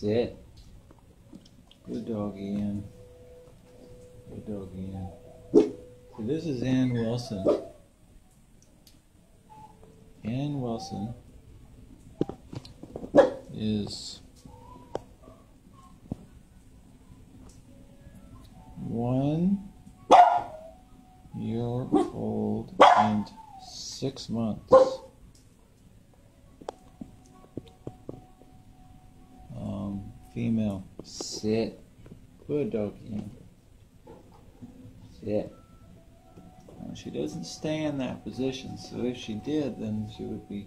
Sit. Good doggy, Ann. Good doggy, Ann. So this is Ann Wilson. Ann Wilson is one year old and six months. Um, female. Sit. Good doggy. Sit. Now, she doesn't stay in that position, so if she did, then she would be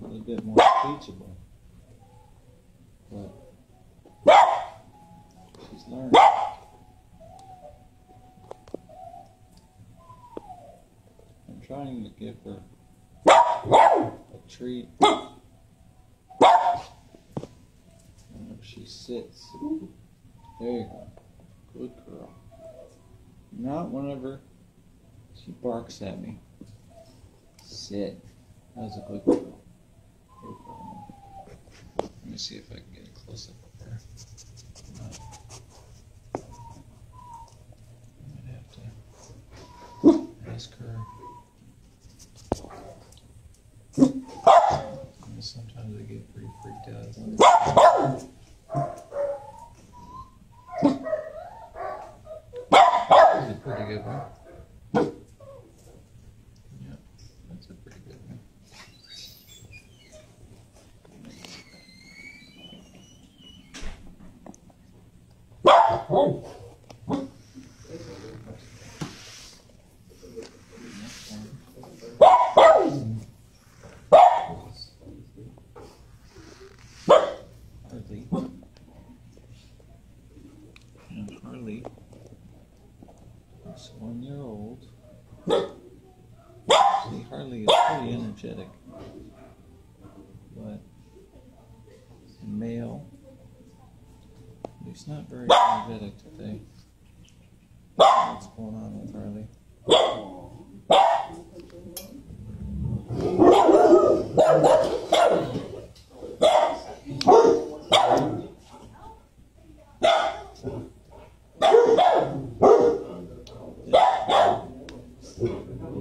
a little bit more teachable. But she's learning. I'm trying to give her a treat. And if sits, there you go. Good girl. Not whenever she barks at me. Sit. That was a good girl. Good girl. Let me see if I can get a close up of her. I might have to ask her. Sometimes I get pretty freaked out. Right? He's not very energetic today. What's going on with Harley?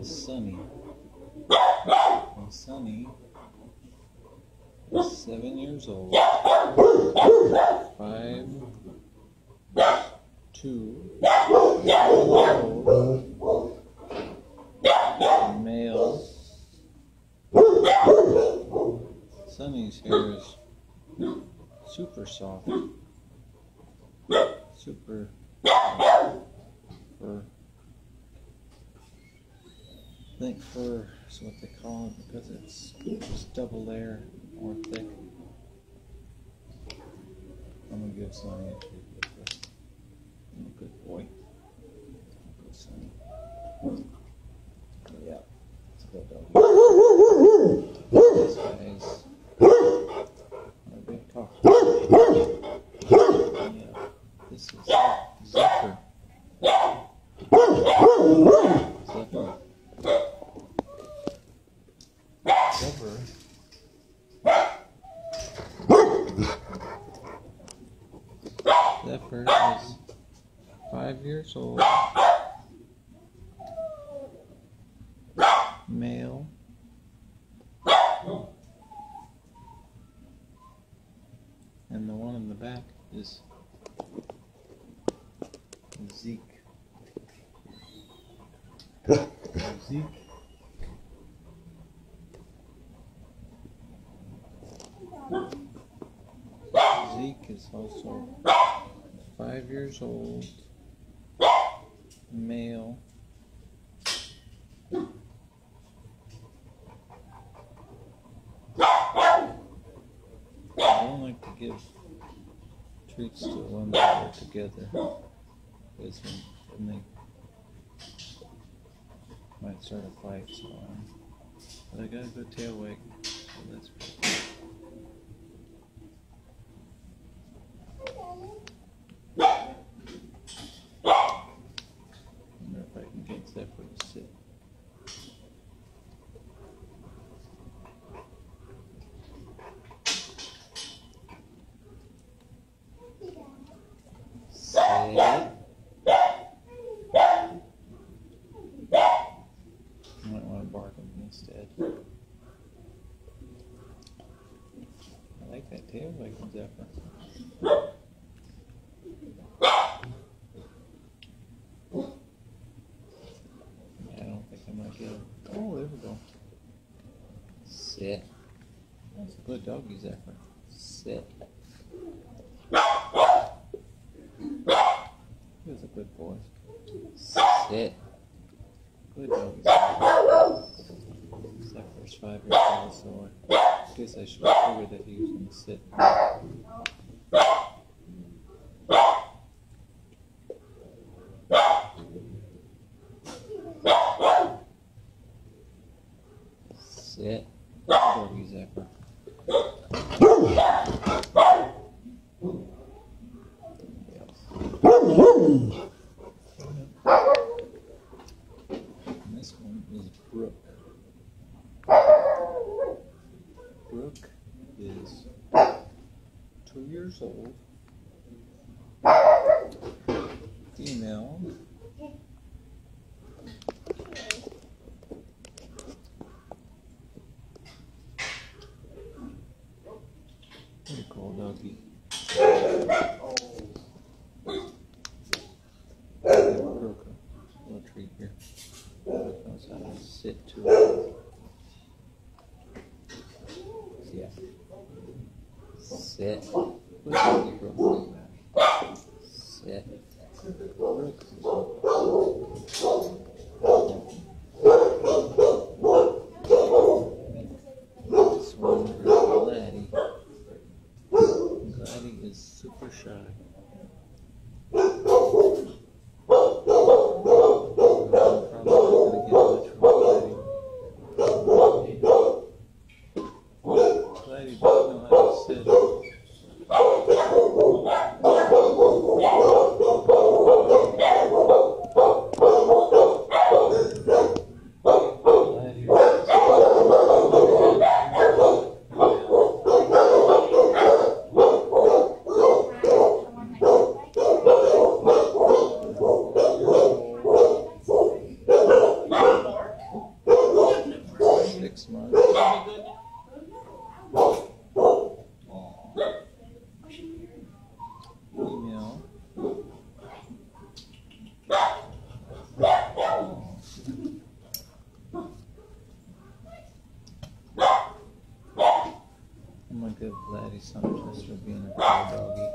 is Sunny. Sunny seven years old. Five, two, male. Sunny's hair is super soft, super fur. I think fur is what they call it because it's just double layer or thick. I'm gonna give Sunny a treat real quick. I'm a good boy. Good Sunny. Yeah, it's a good dog. This a big talk. Yeah, this is. Zephyr. Zephyr. Zephyr is old. Male. And the one in the back is Zeke. Zeke. Zeke is also five years old, male. I don't like to give treats to when they're together because then, then they So, um, but I got a good tail wag, so that's good. wonder if I can get Zephyr to sit. that a I don't think I might. Oh, there we go. Sit. That's a good doggy, Zephyr. Sit. He's a good boy. Sit. Good doggy, Zephyr. Zephyr's five years old, so I guess I should have figured that he was going to. Sit. Doggy Zephyr. And this one is Brooke. Brooke is two years old. Female. Pretty cool doggy. Brooke, a little treat here. Brooke knows how to sit too. Yeah. Sit. Sit. This is super shy. I'm probably not gonna get much from Gladdie. Gladdie doesn't know how to sit. Gladdie six months. Female. I'm gonna give Gladys some just for being a poor doggy.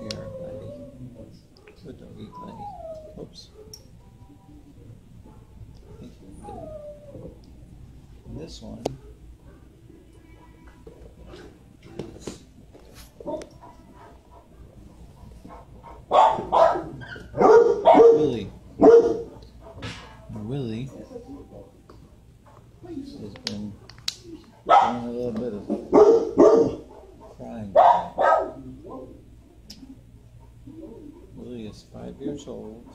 Here, Gladys. Good doggy, Gladys. Oops. Thank you. And This one. Willy. Willy has been doing a little bit of crying. Willy is five years old.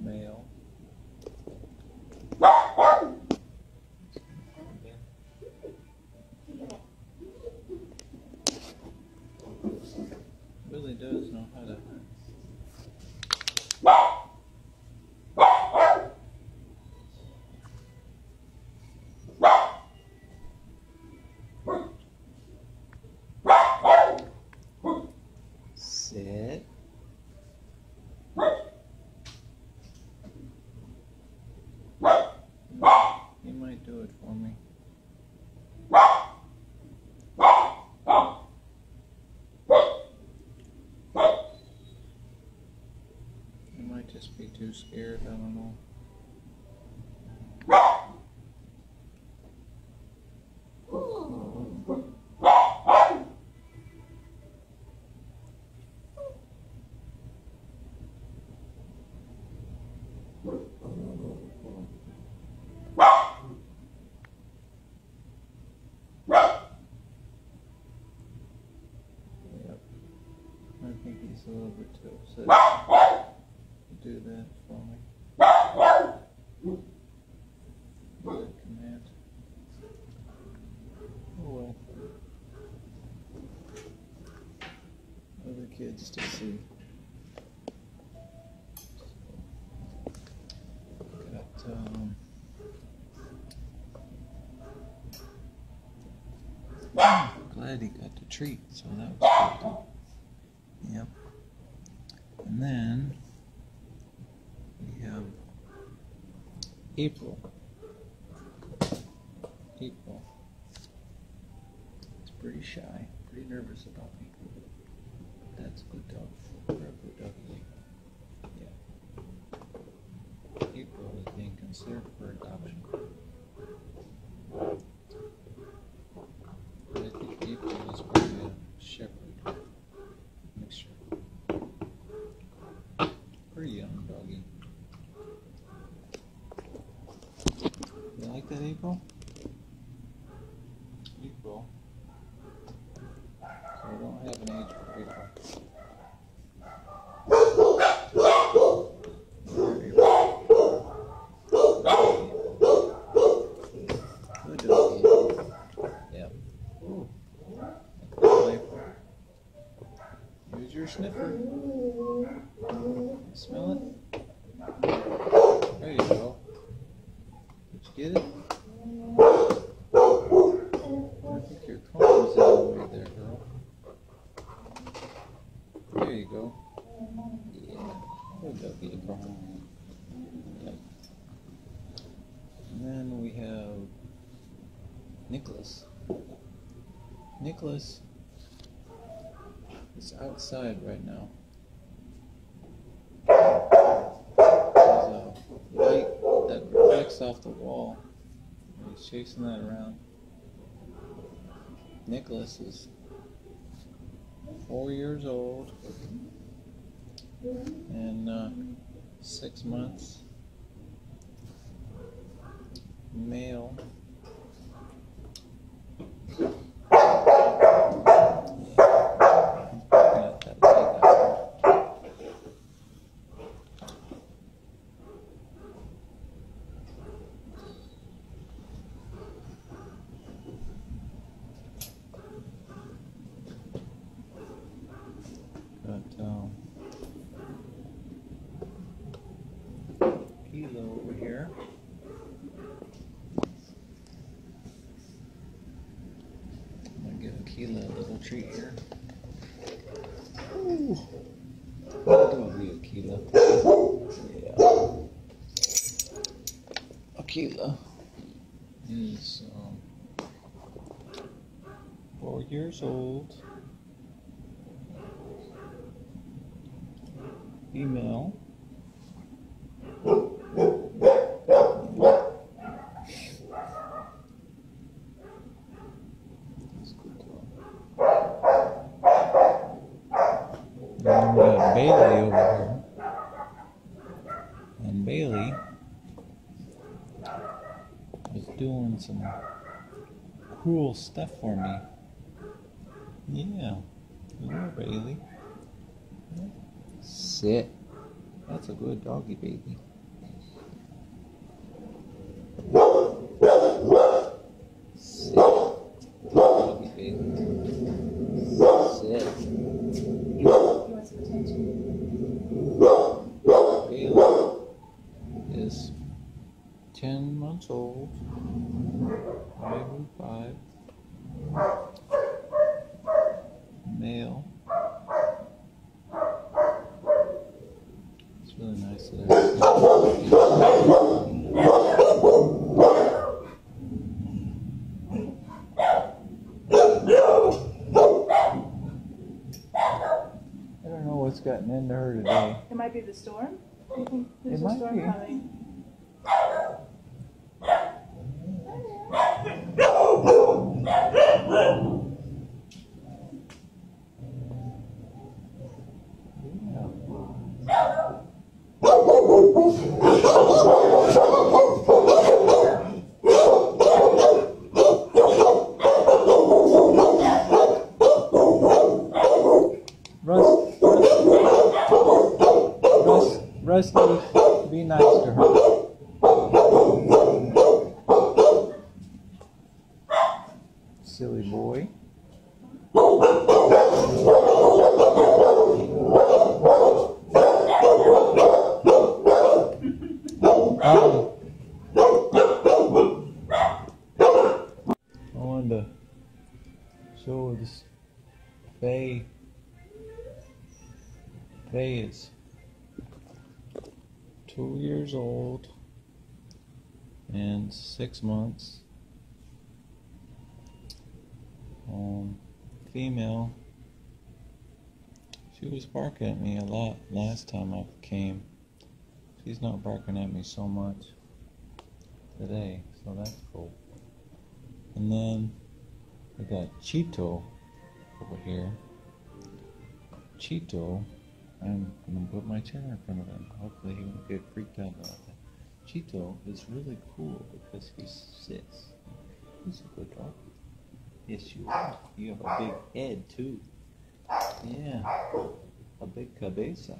Male. Willy does know how to. Sit. You might do it for me. You might just be too scared, I don't know. I think he's a little bit too upset do that for me. Command. Oh well. Other kids to see. Got um glad he got the treat, so that was good. April. April. It's pretty shy, pretty nervous about me. That's a good dog. We're a good doggy. Yeah. April is being considered for adoption. I think April is probably a shepherd mixture. Pretty young doggy. You like that, April? April. So I don't have an age for April. Good doggy. Yep. Ooh. Use your sniffer. Smell it. There you go. Did you get it? I think your comb is in the way there, girl. There you go. Yeah. Good doggy, April. Yep. And then we have Nicolas. Nicolas is outside right now. There's a light that reflects off the wall. He's chasing that around. Nicolas is four years old and uh, six months. Male. I'm looking at that leg out there. Got um, Kilo over here. I'm gonna give Treat here. Ooh. Good doggy, Aquila. Yeah. Aquila is um, four years old. Female. That's a good dog. Then we got Bailey over here. And Bailey was doing some cruel stuff for me. Yeah. Hello, Bailey. Sit. That's a good doggy, baby. Sit. Doggy. Sit. He wants some attention. Bailey is 10 months old, maybe 5. Male. It's really nice that I don't know what's gotten into her today. It might be the storm. Do you think there's It a might storm be. coming? Russ, Russ, Rusty, old and six months. Um, female. She was barking at me a lot last time I came. She's not barking at me so much today, so that's cool. And then we got Chito over here. Chito, I'm gonna put my chair in front of him. Hopefully he won't get freaked out Chito is really cool because he sits. He's a good dog. Yes, you are. You have a big head too. Yeah, a big cabeza.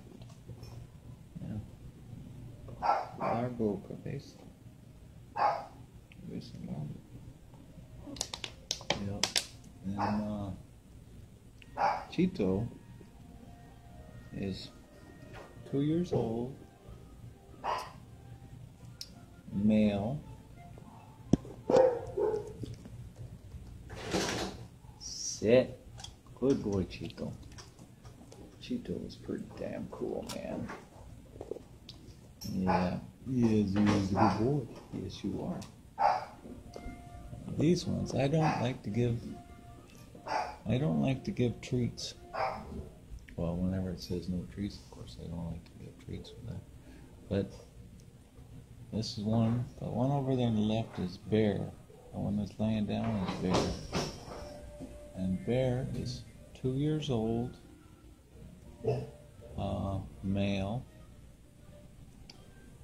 Yeah, largo cabeza. Cabeza largo. Yep. And uh, Chito is two years old, male. Sit. Good boy, Chito. Chito is pretty damn cool, man. Yeah. Yes, he is a good ah. boy. Yes, you are. These ones, I don't like to give. I don't like to give treats. Well, whenever it says no treats, of course, I don't like to give treats for that. But this is one. The one over there on the left is Bear. The one that's laying down is Bear. And Bear is two years old, uh, male.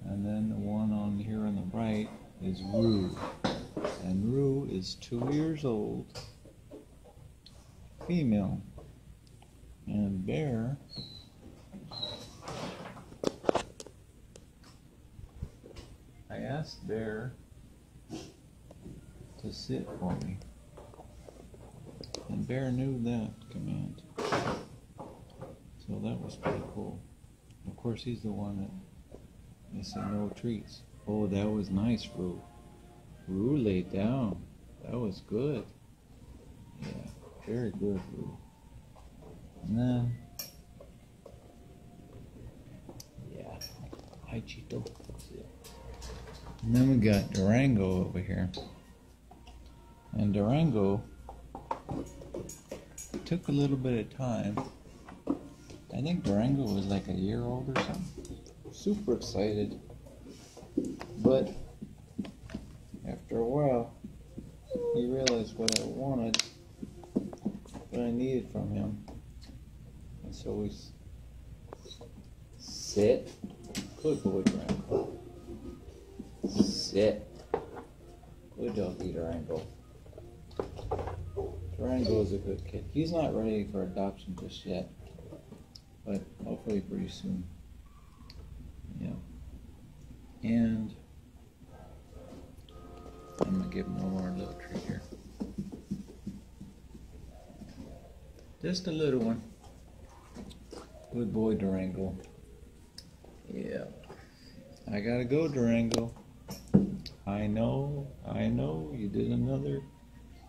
And then the one on here on the right is Roo. And Roo is two years old, female. And Bear asked Bear to sit for me. And Bear knew that command. So that was pretty cool. Of course, he's the one that they said no treats. Oh, that was nice, Roo. Roo laid down. That was good. Yeah, very good, Roo. And then, yeah, hi, Chito. And then we got Durango over here. And Durango took a little bit of time. I think Durango was like a year old or something. Super excited. But after a while, he realized what I wanted, what I needed from him. And so we sit. Good boy, Durango. Sit. Good doggy, Durango. Durango is a good kid. He's not ready for adoption just yet, but hopefully pretty soon. Yeah. And I'm gonna give him one more little treat here. Just a little one. Good boy, Durango. Yeah. I gotta go, Durango. I know, I know, you did another,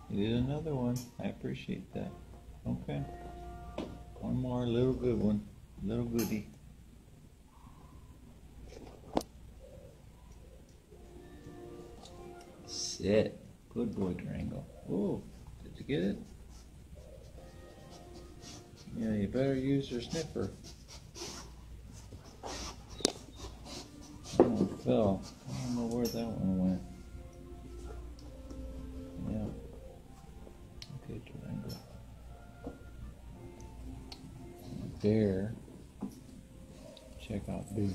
you did another one. I appreciate that. Okay. One more little good one, little goodie. Sit. Good boy, Durango. Oh, did you get it? Yeah, you better use your sniffer. Oh, fell. I don't know where that one went. Yeah. Okay, Durango. Bear. Check out Bear.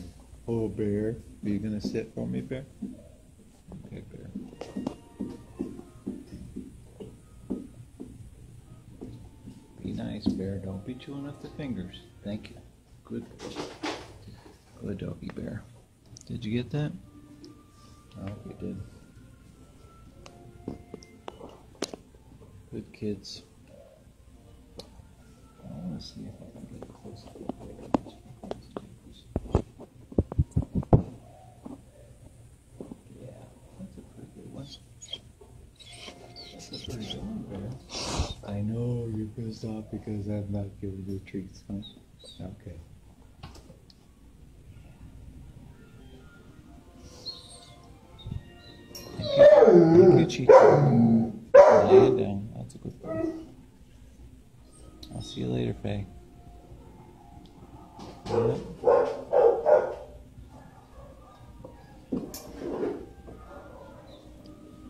Oh, Bear. Are you gonna sit for me, Bear? Okay, Bear. Be nice, Bear. Don't be chewing up the fingers. Thank you. Good. Good doggy, Bear. Did you get that? Oh, Hope you did. Good kids. I want to see if I can get close up Yeah, that's a pretty good one. I know you're pissed off because I've not given you treats, huh? Okay. Thank. Lay it down. That's a good boy. I'll see you later, Faye. Yep.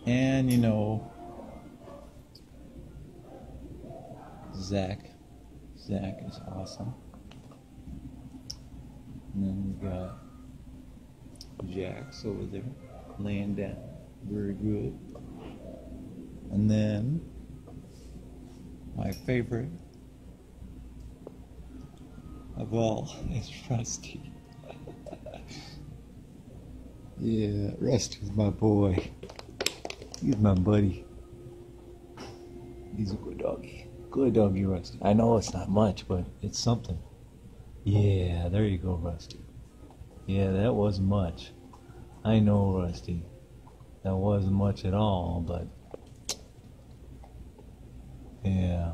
And you know, Zach. Zach is awesome. And then we got Jax over there laying down. Very good. And then my favorite of all is Rusty. yeah, Rusty's my boy. He's my buddy. He's a good doggy. Good doggy, Rusty. I know it's not much, but it's something. Yeah, there you go, Rusty. Yeah, that wasn't much. I know, Rusty. That wasn't much at all, but. Yeah.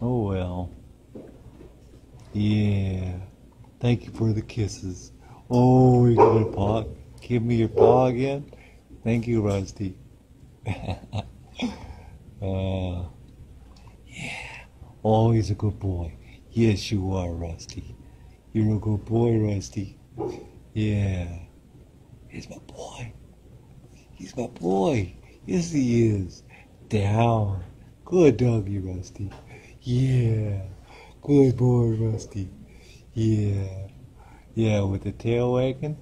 Oh well. Yeah. Thank you for the kisses. Oh, you got a paw. Give me your paw again. Thank you, Rusty. uh, yeah. Oh, he's a good boy. Yes, you are, Rusty. You're a good boy, Rusty. Yeah. He's my boy. He's my boy. Yes, he is. Down. Good doggy, Rusty. Yeah. Good boy, Rusty. Yeah. Yeah, with the tail wagging.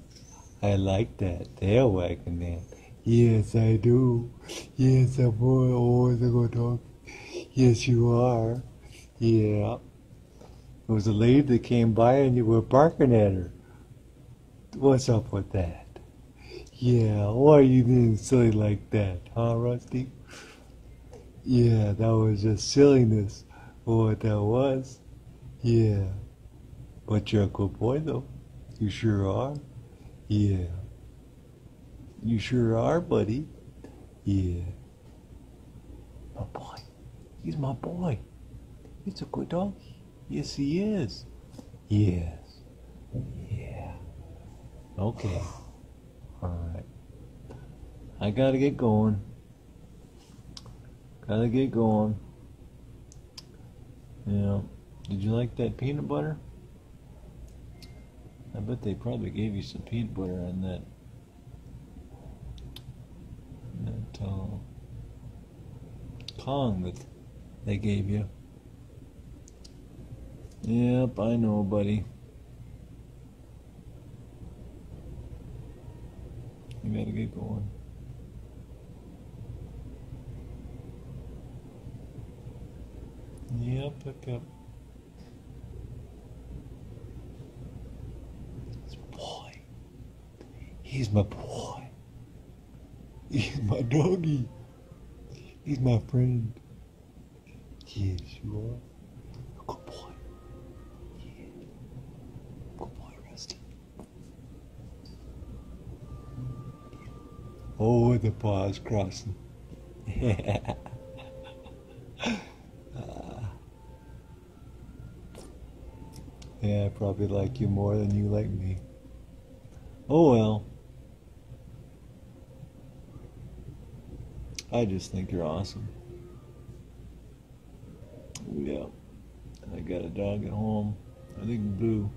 I like that. Tail wagging, man. Yes, I do. Yes, a boy always a good dog. Yes, you are. Yeah. There was a lady that came by and you were barking at her. What's up with that? Yeah, why are you being silly like that, huh, Rusty? Yeah, that was just silliness what that was. Yeah. But you're a good boy, though. You sure are. Yeah. You sure are, buddy. Yeah. My boy. He's my boy. He's a good dog. Yes, he is. Yes. Yeah. Okay. All right. I gotta get going. Gotta get going. Yeah. Did you like that peanut butter? I bet they probably gave you some peanut butter on that. That uh, Kong that they gave you. Yep, I know, buddy. You gotta get going. Yep, pick up. It's boy. He's my boy. He's my doggy. He's my friend. Yes, you are. Good boy. Yeah. Good boy, Rusty. Oh, the paws crossing. yeah, I probably like you more than you like me. Oh well. I just think you're awesome. Yeah. I got a dog at home. I think Blue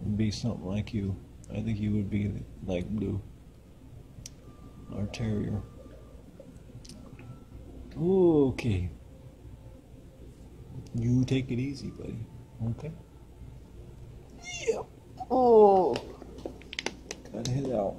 would be something like you. I think you would be like Blue. Our terrier. Okay. You take it easy, buddy. Okay? Yep. Oh. Gotta head out.